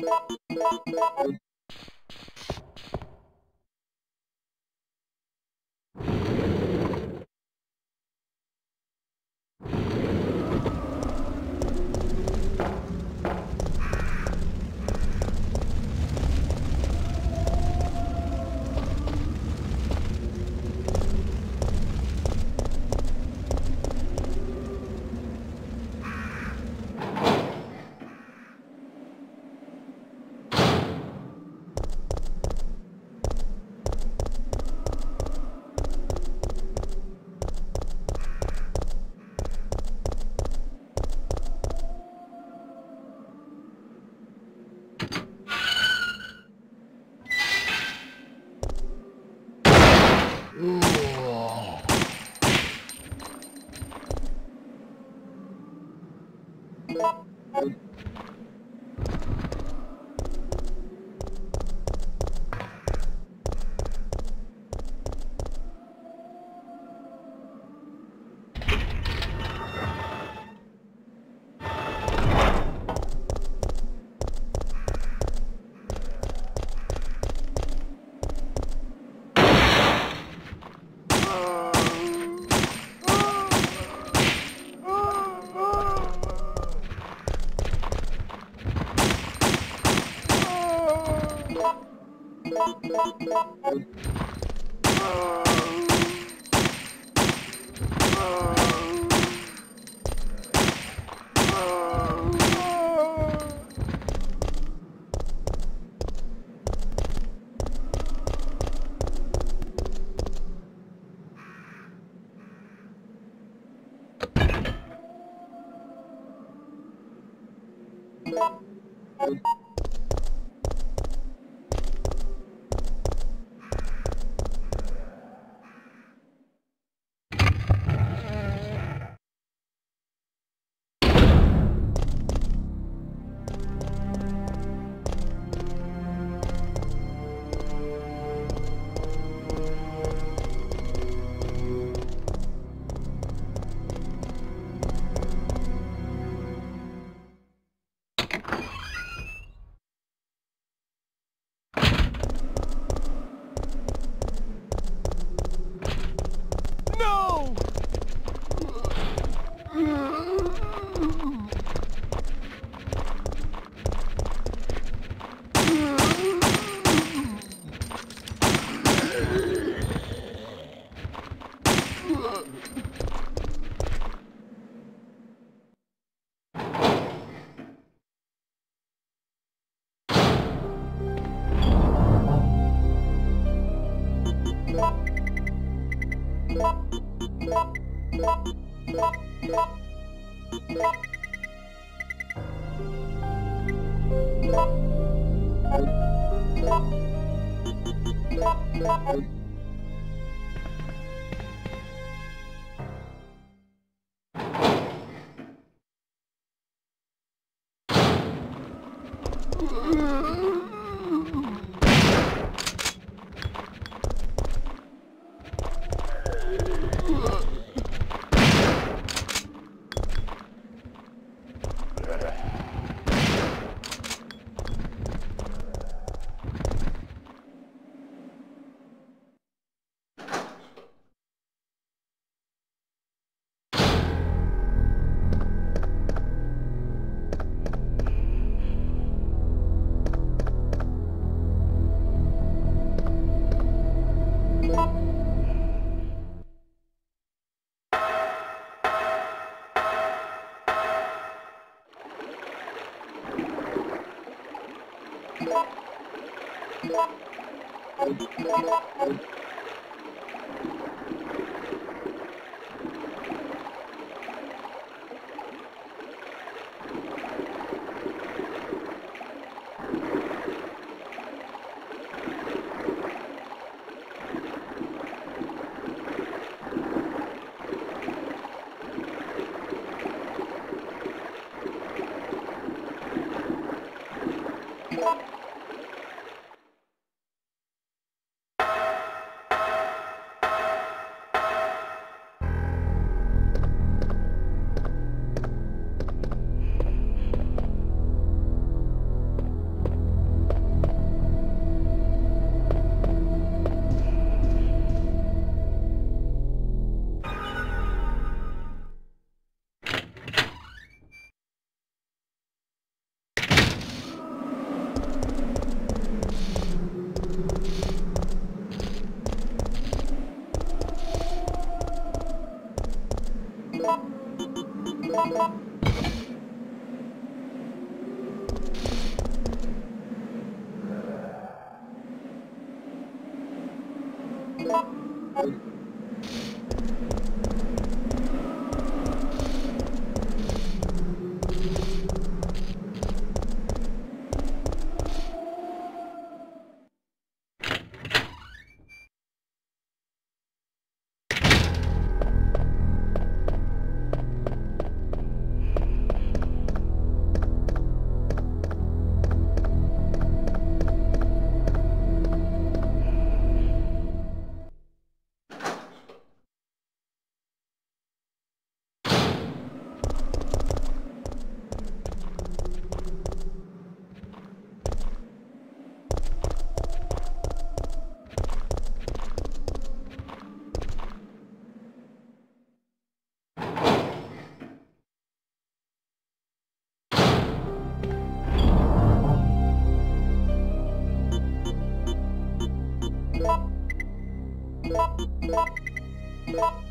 No! Thank you. you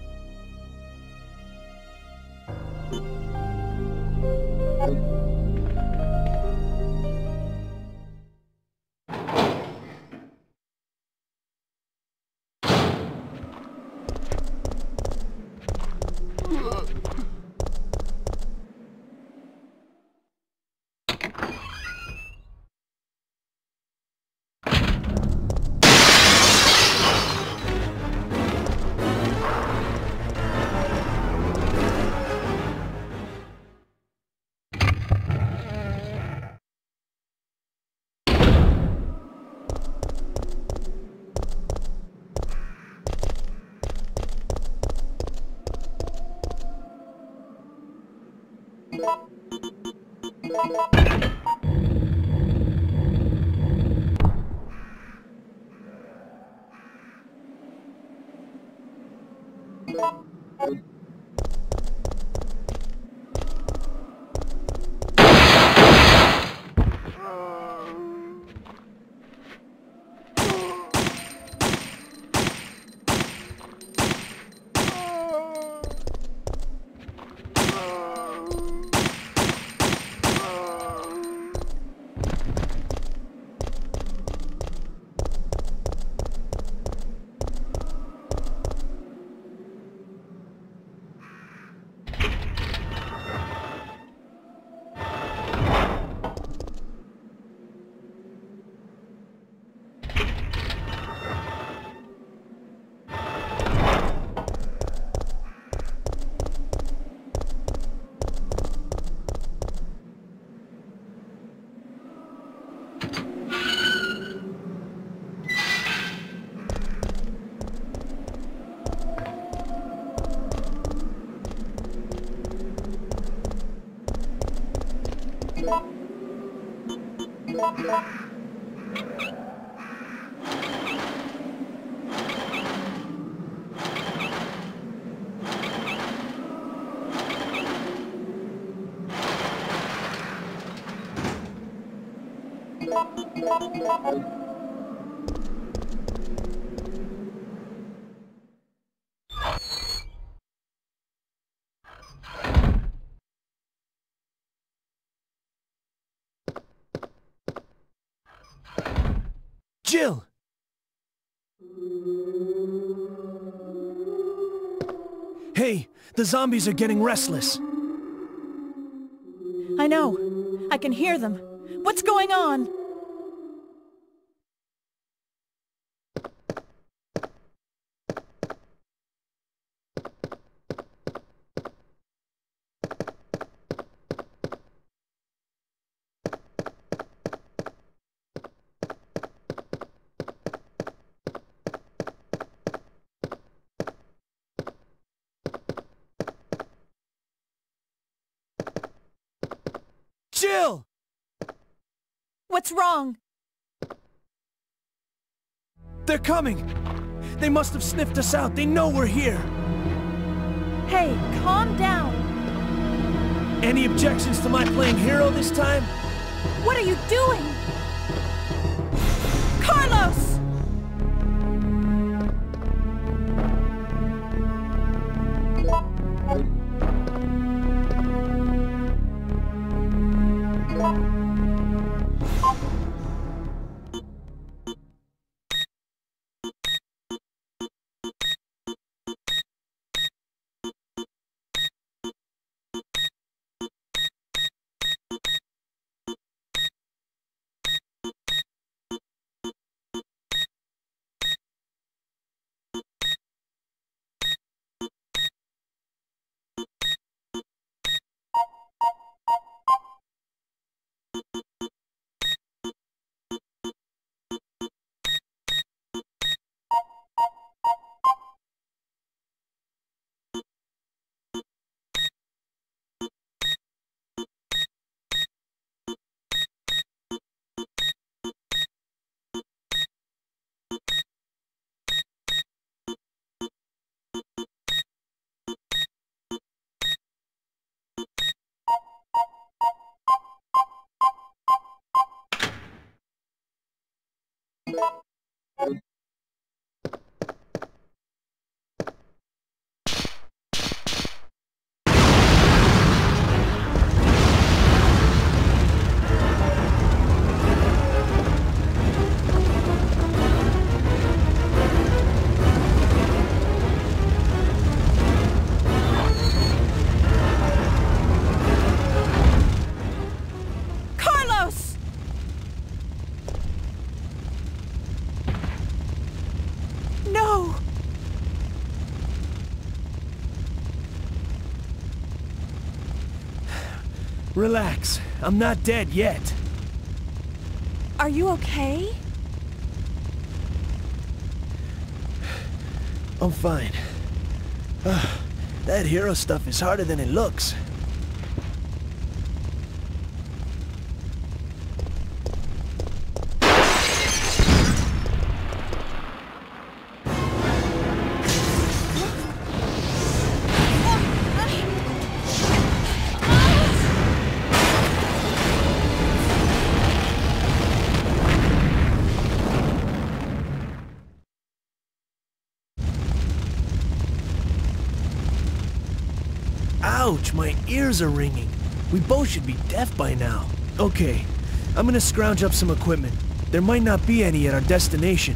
Thank you. Jill! The zombies are getting restless. I know. I can hear them. What's going on? What's wrong? They're coming! They must have sniffed us out. They know we're here. Hey, calm down. Any objections to my playing hero this time? What are you doing? Relax. I'm not dead yet. Are you okay? I'm fine. Ah, that hero stuff is harder than it looks. My ears are ringing. We both should be deaf by now. Okay, I'm gonna scrounge up some equipment. There might not be any at our destination.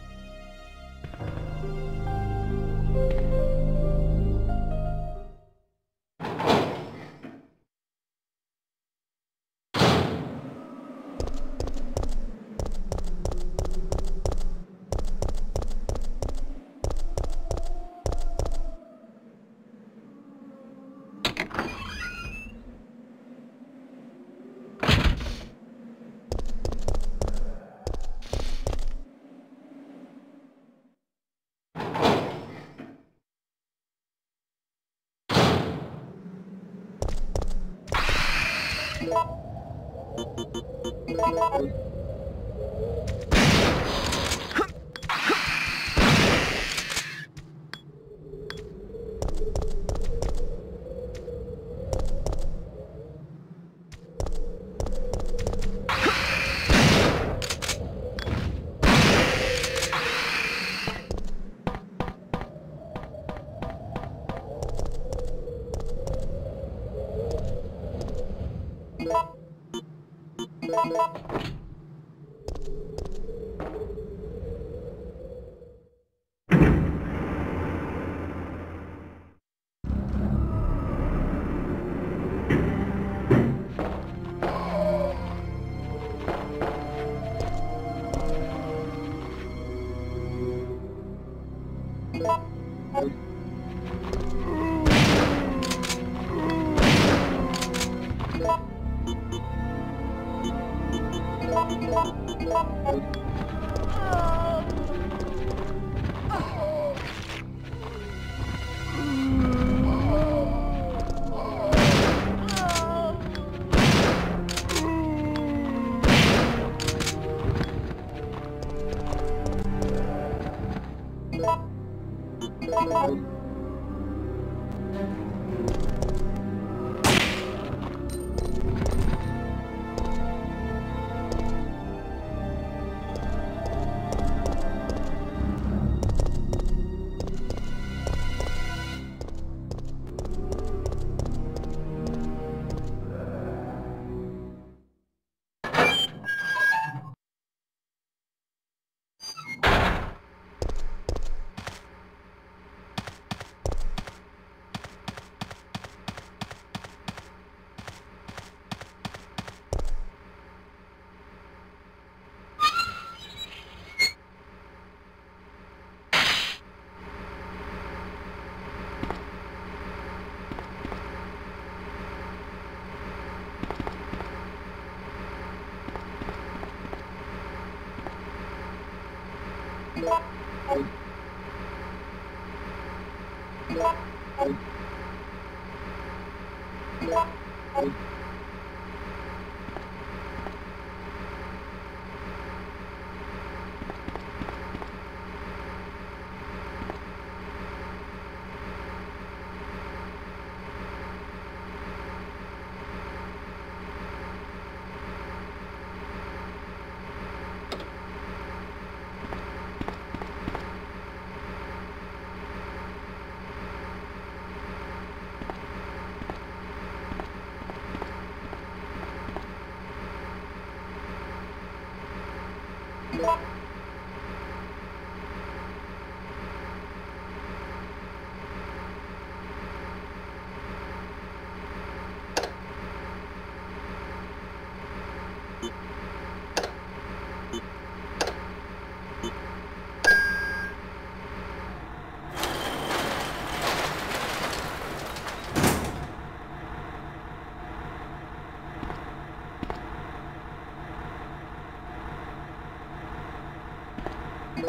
Thank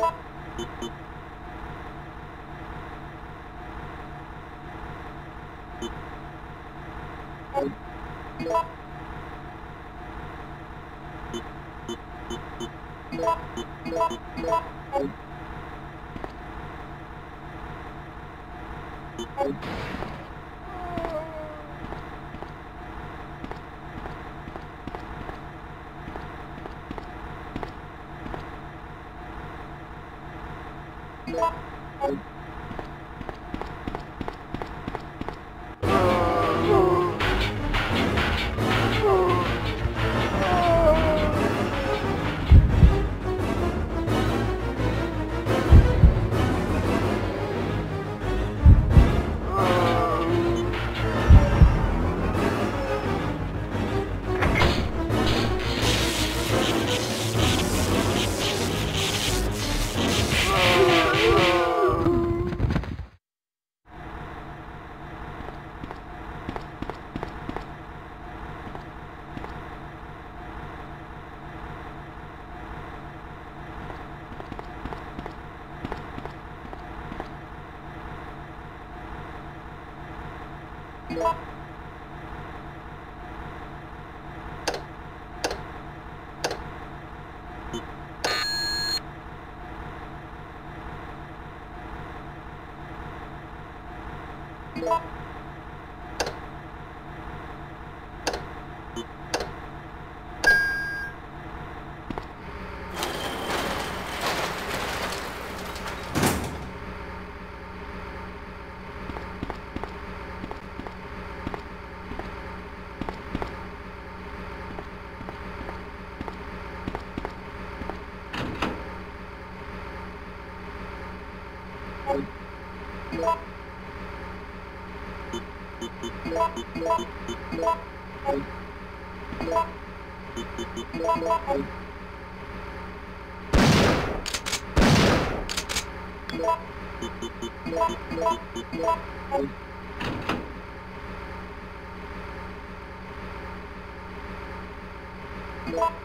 you. What?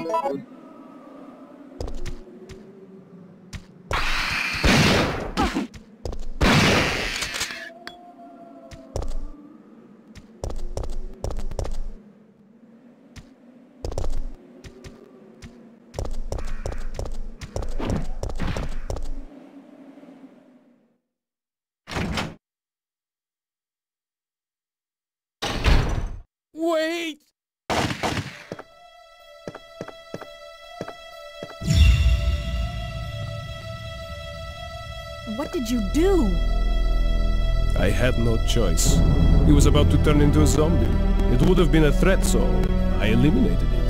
Wait! What did you do? I had no choice. He was about to turn into a zombie. It would have been a threat, so I eliminated it.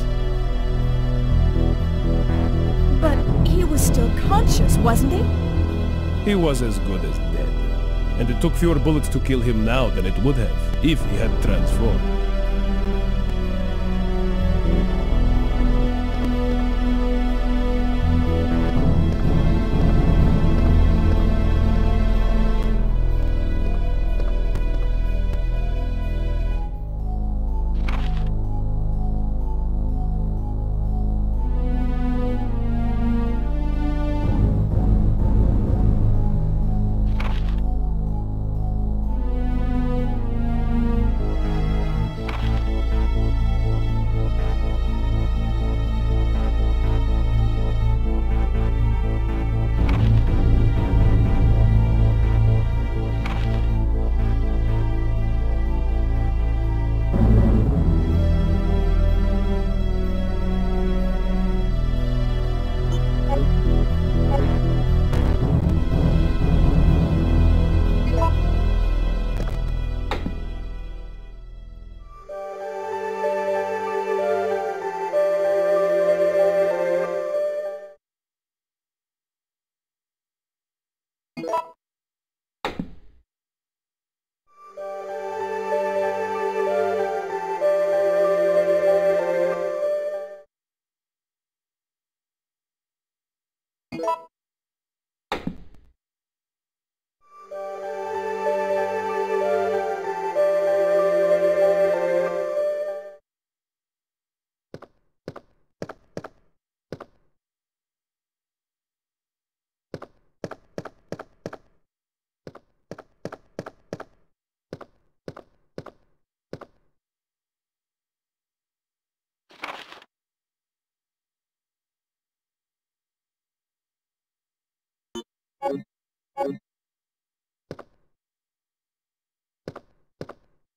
But he was still conscious, wasn't he? He was as good as dead. And it took fewer bullets to kill him now than it would have, if he had transformed.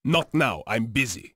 Not now, I'm busy.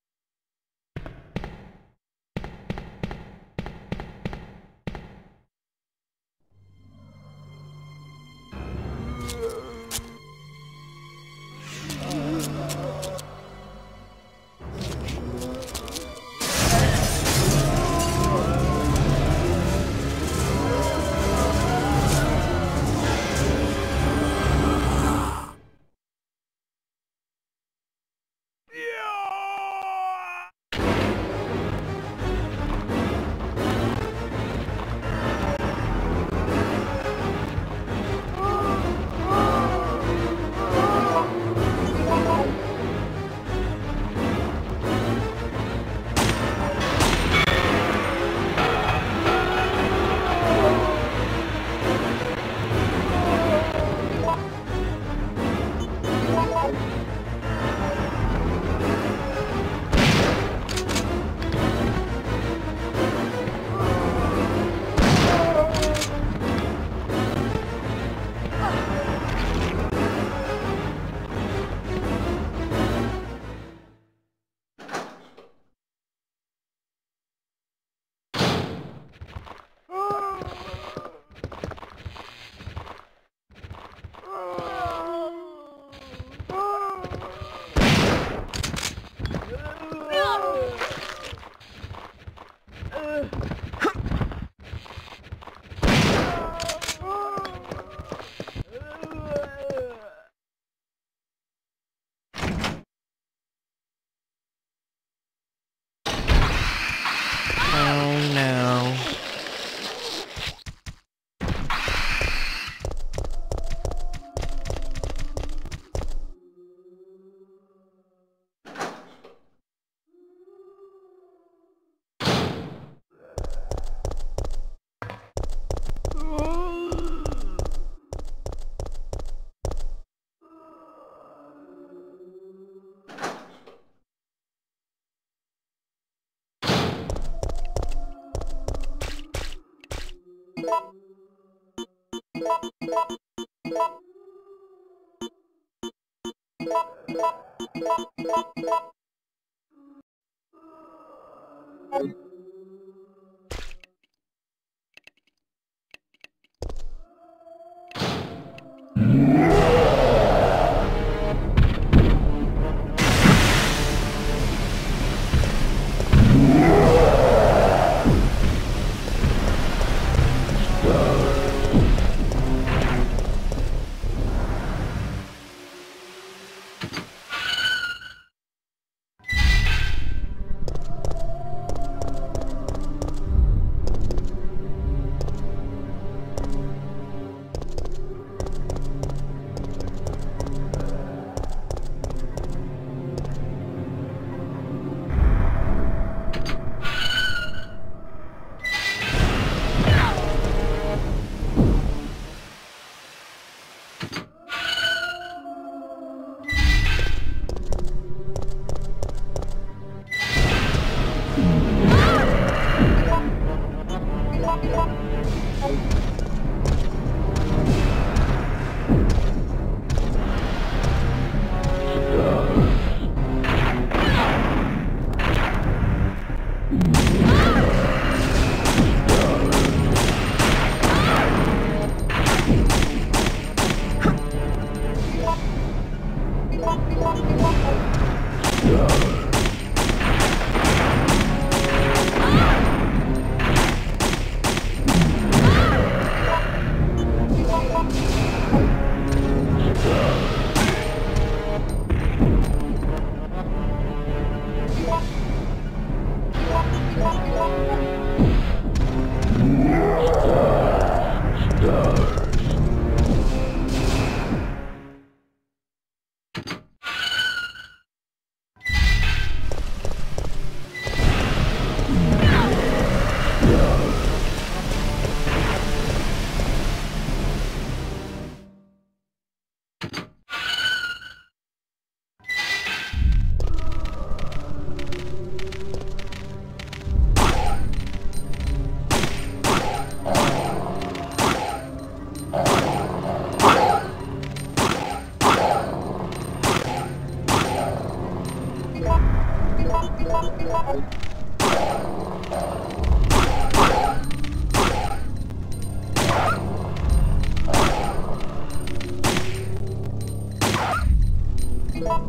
Thank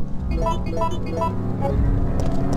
you.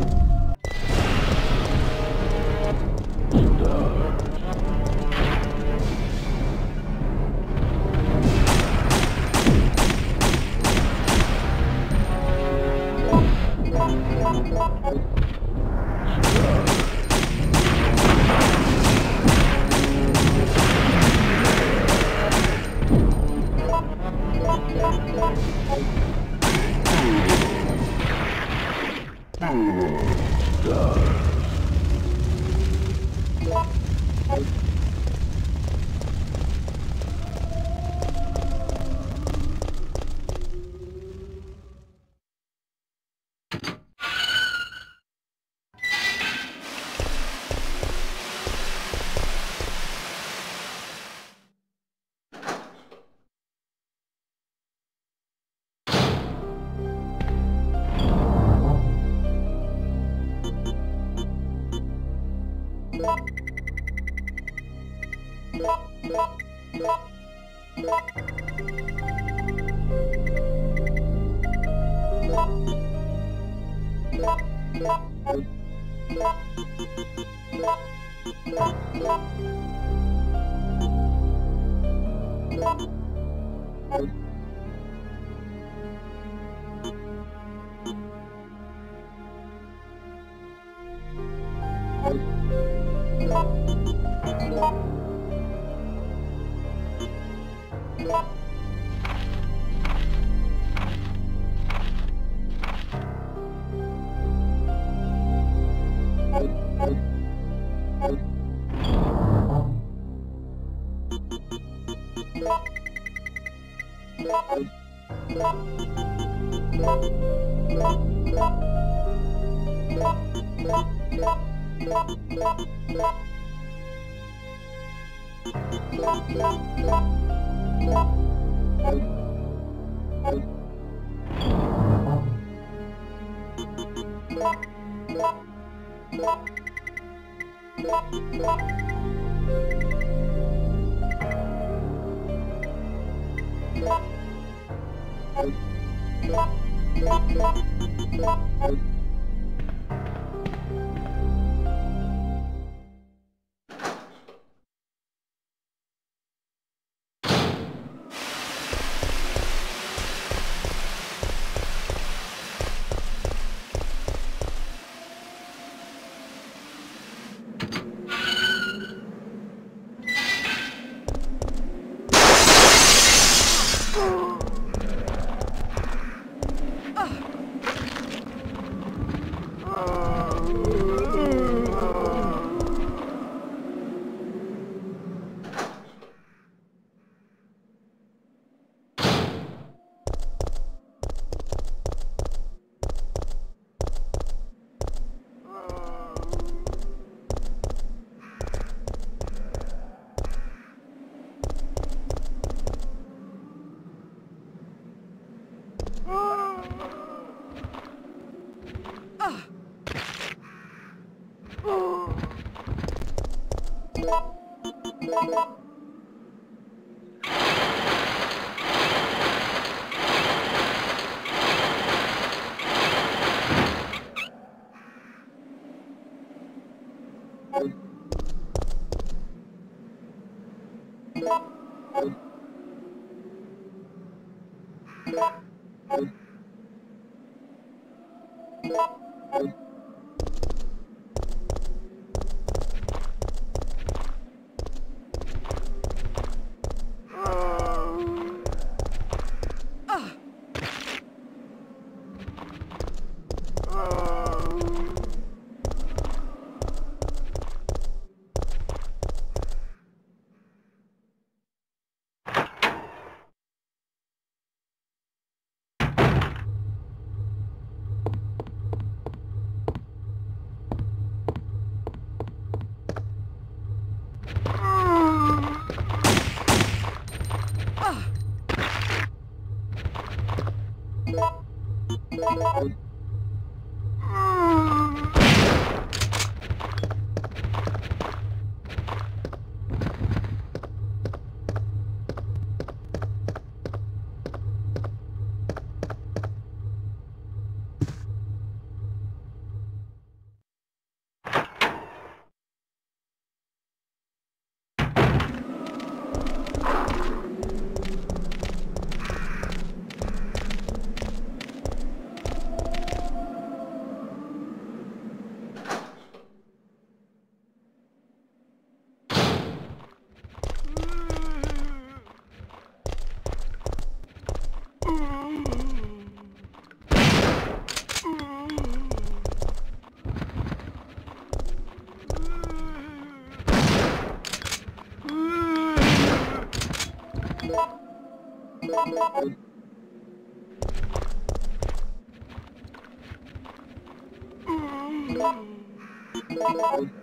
Thank you.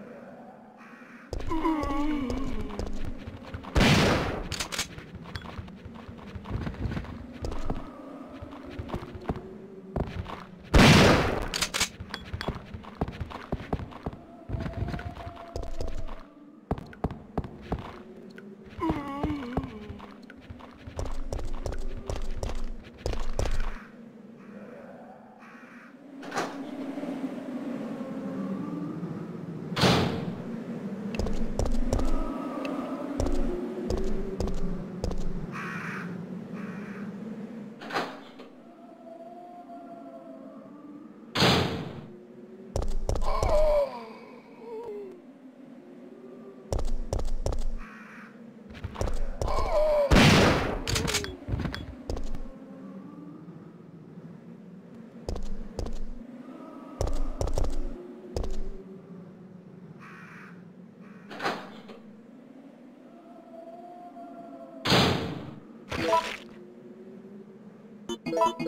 Thank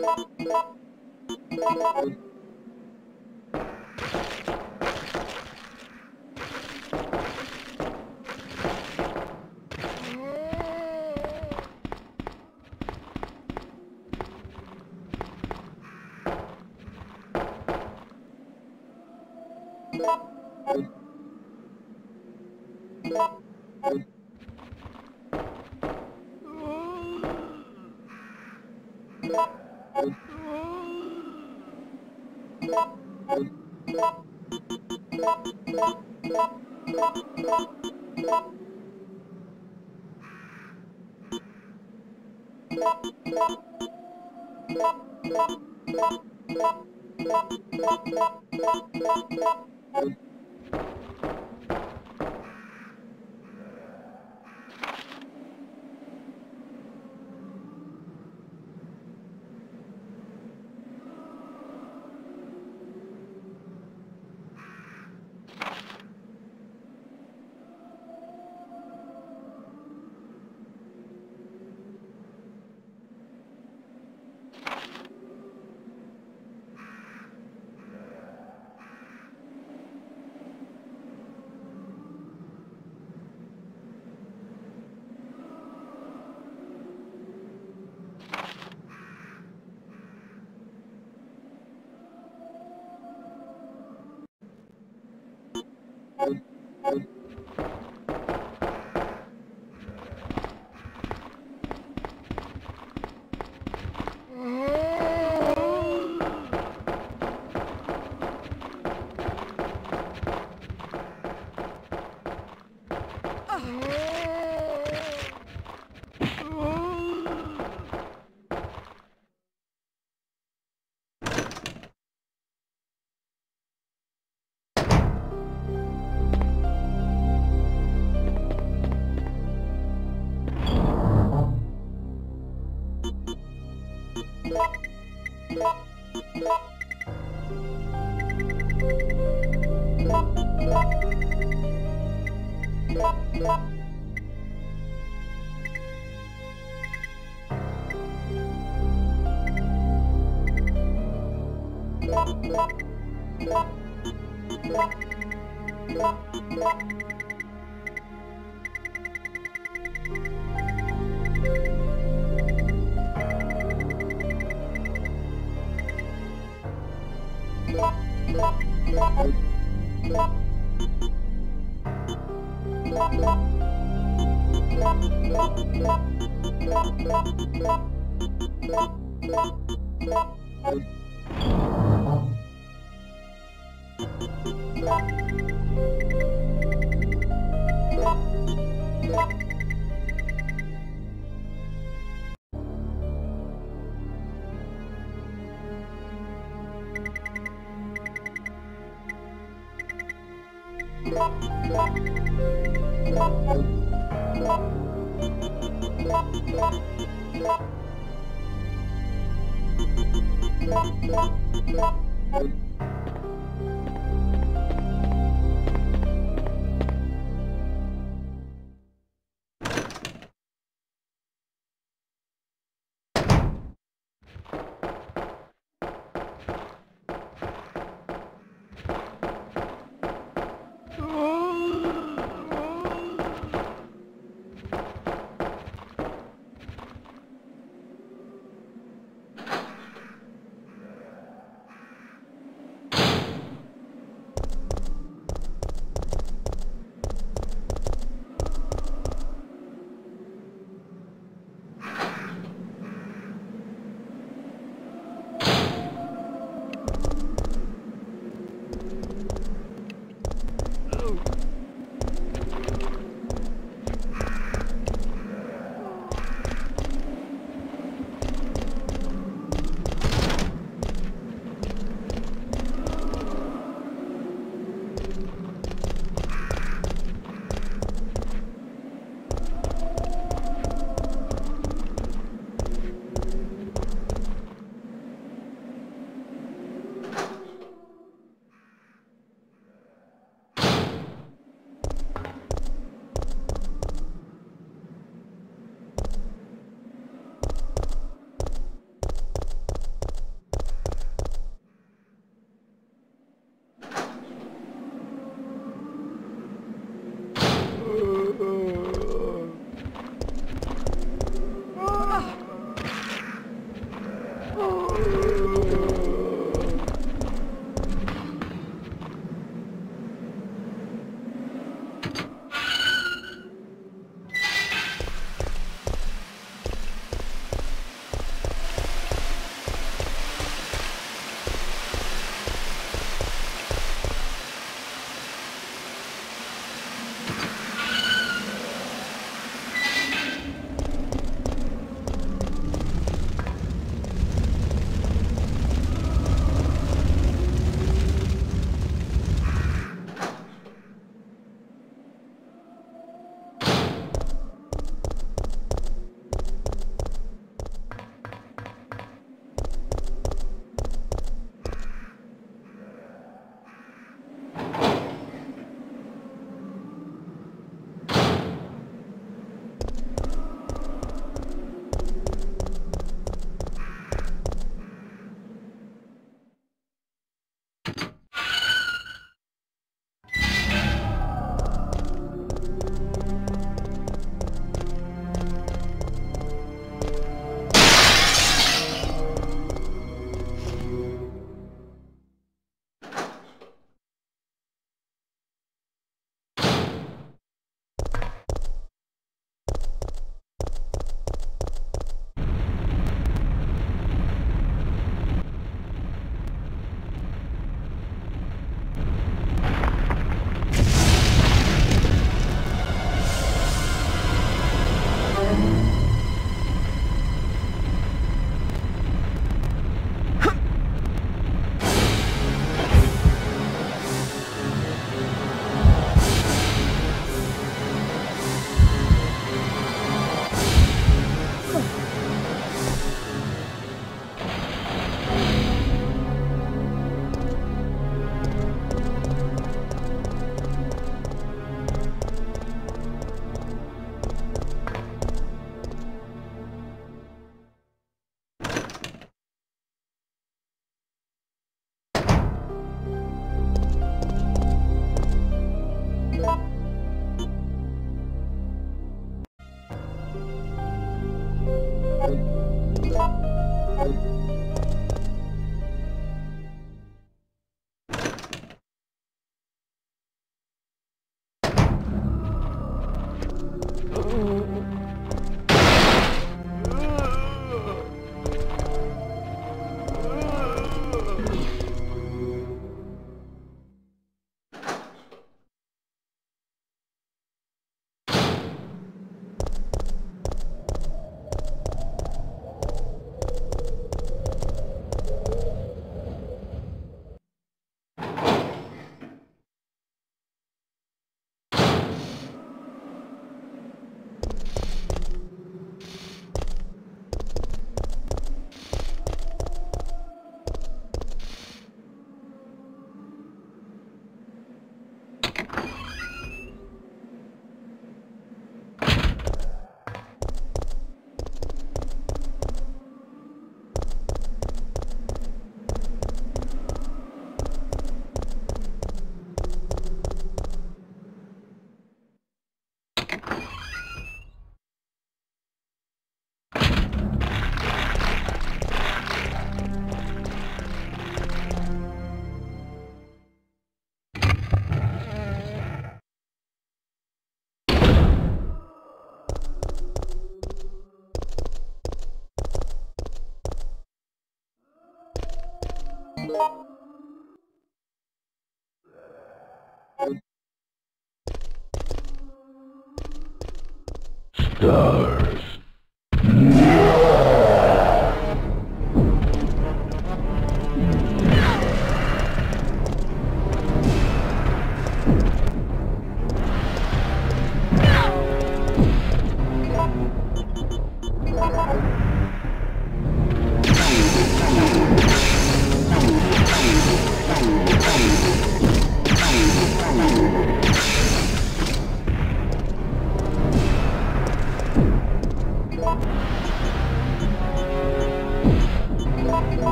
you.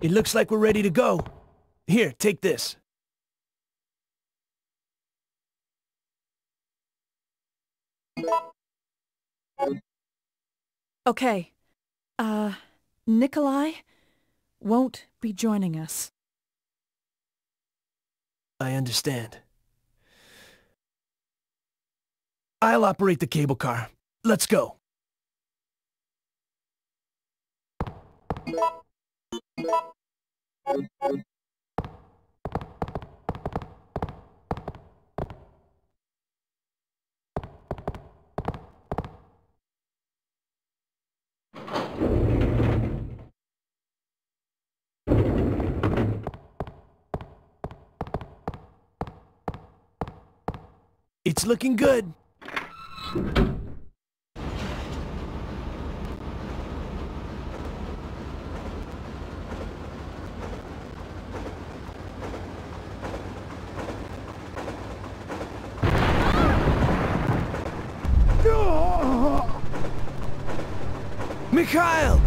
It looks like we're ready to go. Here, take this. Okay. Uh, Nikolai won't be joining us. I understand. I'll operate the cable car. Let's go. It's looking good. Mikhail!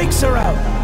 Brakes are out!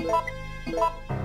you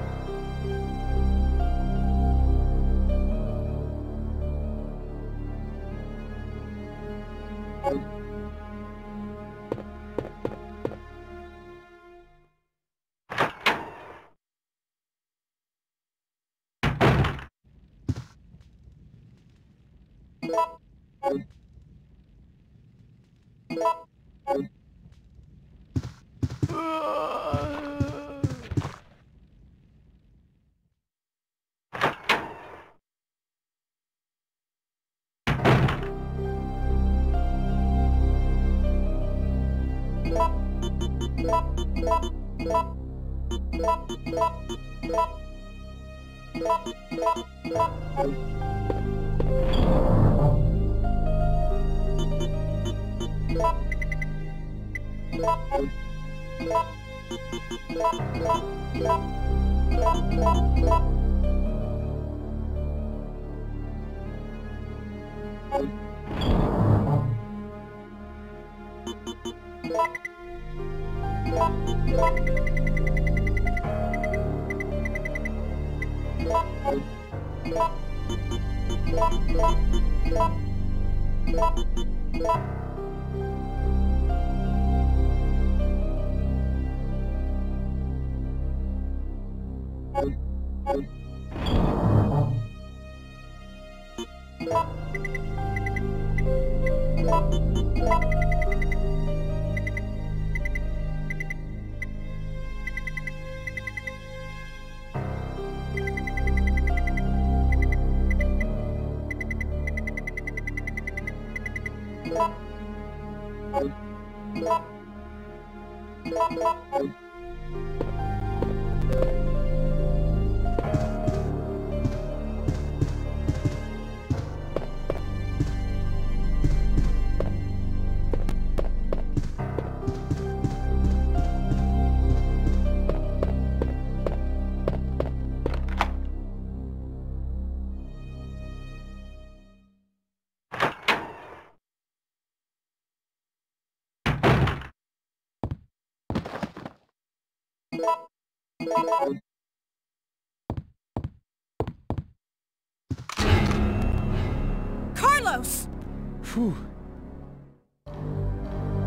Phew.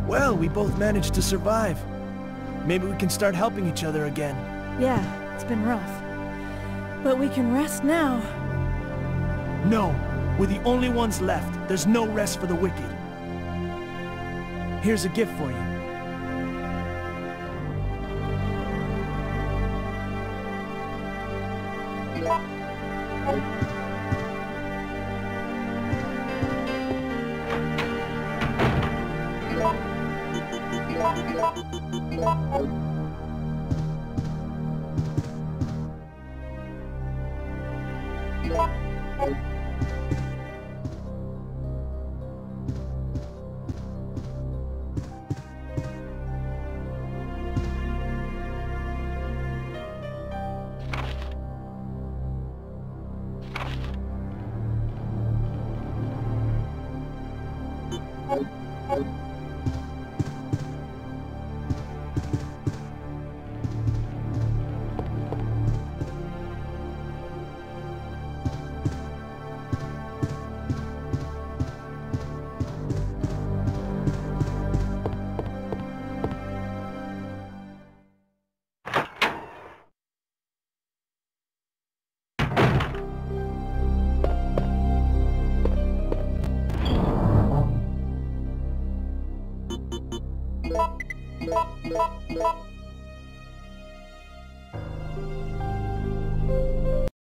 Well, we both managed to survive. Maybe we can start helping each other again. Yeah, it's been rough. But we can rest now. No, we're the only ones left. There's no rest for the wicked. Here's a gift for you.